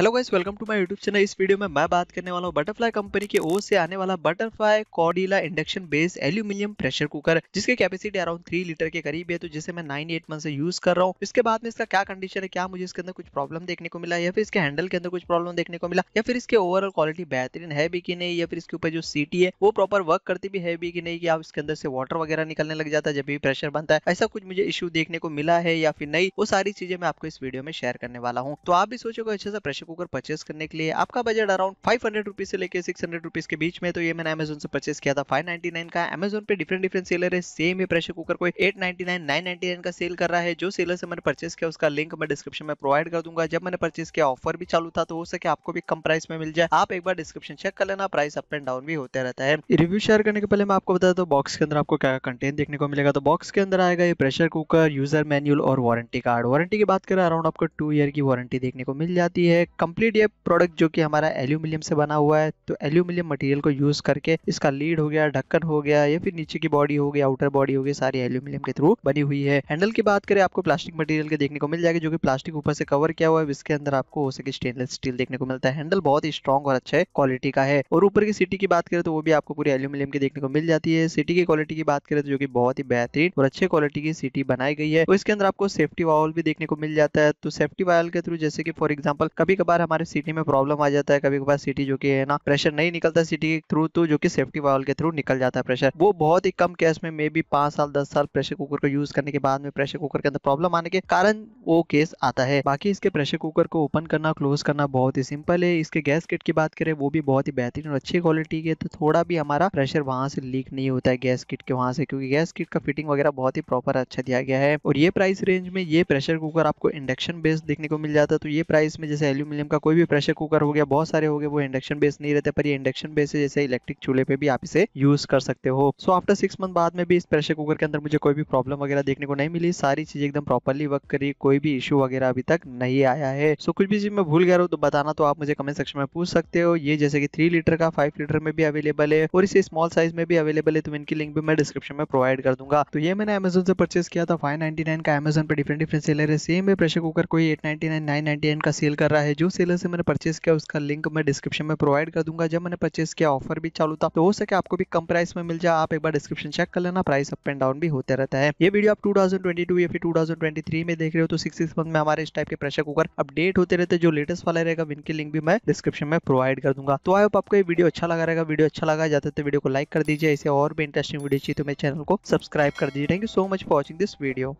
Hello guys welcome to my YouTube channel इस video में मैं बात करने वाला हूँ बटरफ्लाई कंपनी की ओर से आने वाला Butterfly कॉर्डिला induction based aluminium pressure cooker जिसकी कैपेसिटी अराउंड थ्री लीटर के करीब है तो जिसे मैं नाइन एट मंथ से यूज़ कर रहा हूँ। इसके बाद में इसका क्या कंडीशन है, क्या मुझे इसके अंदर कुछ प्रॉब्लम देखने को मिला, या फिर इसके हैंडल के अंदर कुछ प्रॉब्लम देखने को मिला, या फिर इसके ओवरऑल क्वालिटी बेहतरीन है भी कि नहीं, या फिर इसके ऊपर जो सीटी है, वो प्रॉपर वर्क करती भी है भी कि नहीं, कि आप इसके अंदर से वाटर वगैरह निकलने लग जाता है, जब भी प्रेशर बनता है। ऐसा कुछ मुझे इशू देखने को मिला है या फिर नहीं, वो सारी चीज़ें मैं आपको इस वीडियो में शेयर करने वाला हूँ। तो आप भी सोचोगे अच्छा सा प्रेशर कुकर परचेस करने के लिए आपका budget around five hundred rupees से लेके सिक्स हंड्रेड रुपीज़ के बीच में तो ये मैंने अमेजोन से परचेस किया था। फाइव नाइनटी नाइन का अमेजोन पे डिफरेंट डिफरेंट सेलर है। सेम ये प्रेशर कुकर कोई eight ninety nine nine ninety nine का सेल कर रहा है। जो सेलर से मैंने परचेस किया, उसका लिंक मैं डिस्क्रिप्शन में प्रोवाइड कर दूँगा। जब मैंने परचेस किया ऑफ़र भी चालू था तो हो सके आपको भी कम प्राइस में मिल जाए। आप एक बार डिस्क्रिप्शन चेक कर लेना। प्राइस अप एंड डाउन भी होते रहता है। रिव्यू शेयर करने के पहले मैं आपको बता दू बॉक्स के अंदर आपको क्या कंटेंट देखने को मिलेगा? तो बॉक्स के अंदर आएगा ये प्रेशर कुकर यूज़र मैनुअल और वारंटी कार्ड वारंटी की बात करें अराउंड आपको टू ईयर की वारंटी देखने को मिल जाती है। कंप्लीट ये प्रोडक्ट जो कि हमारा एल्यूमिनियम से बना हुआ है तो एल्यूमिनियम मटेरियल को यूज़ करके इसका लीड हो गया, ढक्कन हो गया, या फिर नीचे की बॉडी हो गया आउटर बॉडी हो गई, सारी एल्यूमिनियम के थ्रू बनी हुई है। हैंडल की बात करें, आपको प्लास्टिक मटेरियल के देखने को मिल जाएगा, जो कि प्लास्टिक ऊपर से कवर किया हुआ है इसके अंदर आपको हो सके स्टेनलेस स्टील देखने को मिलता है। हैंडल बहुत ही स्ट्रॉन्ग और अच्छा क्वालिटी का है। और ऊपर की सिटी की बात करें तो वो भी आपको पूरी एल्यूमिनियम की देखने को मिल जाती है। सिटी की क्वालिटी की बात करें तो जो कि बहुत ही बेहतरीन और अच्छे क्वालिटी की सिटी बनाई गई है। और इसके अंदर आपको सेफ्टी वाल भी देखने को मिल जाता है। तो सेफ्टी वाल के थ्रू जैसे कि फॉर एग्ज़ाम्पल कभी कभी कभार हमारे सिटी में प्रॉब्लम आ जाता है कभी कभार सिटी जो कि है ना प्रेशर नहीं निकलता सिटी के थ्रू तो जो कि सेफ्टी वाल के थ्रू निकल जाता है प्रेशर वो बहुत ही कम केस में मे बी पाँच साल, दस साल प्रेशर कुकर को यूज़ करने के बाद में प्रेशर कुकर के अंदर प्रॉब्लम आने के कारण वो केस आता है। बाकी इसके प्रेशर कुकर को ओपन करना क्लोज करना बहुत ही सिंपल है। इसके गैस किट की बात करें, वो भी बहुत ही बेहतरीन और अच्छी क्वालिटी के तो थोड़ा भी हमारा प्रेशर वहाँ से लीक नहीं होता है गैस किट के वहाँ से, क्योंकि गैस किट का फिटिंग वगैरह बहुत ही प्रॉपर अच्छा दिया गया है। और ये प्राइस रेंज में ये प्रेशर कुकर आपको इंडक्शन बेस्ड देखने को मिल जाता है। तो ये प्राइस में जैसे एल्यूमिनियम का कोई भी प्रेशर कुकर हो गया, बहुत सारे हो गए, वो इंडक्शन बेस नहीं रहते, पर ये इंडक्शन बेस है जैसे इलेक्ट्रिक चूल्हे पे भी आप इसे यूज़ कर सकते हो। सो आफ्टर सिक्स मंथ बाद में भी इस प्रेशर कुकर के अंदर मुझे कोई भी प्रॉब्लम वगैरह देखने को नहीं मिली। सारी चीज़ एकदम प्रॉपरली वर्क करी, कोई भी इशू वगैरह अभी तक नहीं आया है। सो कुछ भी चीज़ मैं भूल गया हूँ तो बताना तो आप मुझे कमेंट सेक्शन में पूछ सकते हो। ये जैसे कि थ्री लीटर का फाइव लीटर में भी अवेलेबल है और इसे स्मॉल साइज़ में भी अवेलेबल है तो इनकी लिंक भी मैं डिस्क्रिप्शन में प्रोवाइड कर दूँगा। तो ये मैंने अमेजोन से परचेस किया था फाइव का अमेजोन पे डिफरेंट डिफरेंट सेलर है। सेम है प्रेशर कुकर कोई एट नाइन का सेल कर रहा है जो सेलर से मैंने परचेस किया, उसका लिंक मैं डिस्क्रिप्शन में प्रोवाइड कर दूँगा। जब मैंने परचेस किया ऑफ़र भी चालू था तो हो सके आपको भी कम प्राइस में मिल जाए। आप एक बार डिस्क्रिप्शन चेक कर लेना प्राइस अप एंड डाउन भी होते रहता है। ये वीडियो आप 2022 या फिर 2023 में देख रहे हो तो सिक्स सिक्स मंथ में हमारे इस टाइप के प्रेशर कुकर अपडेट होते रहते जो लेटेस्ट वाला रहेगा इनकी लिंक भी मैं डिस्क्रिप्शन में प्रोवाइड कर दूँगा। तो आई होप आपको ये वीडियो अच्छा लगा रहेगा। वीडियो अच्छा लगा जाते तो वीडियो को लाइक कर दीजिए। ऐसे और भी इंटरेस्टिंग वीडियो चाहिए तो मेरे चैनल को सब्सक्राइब कर दीजिए। Thank you so much for watching this video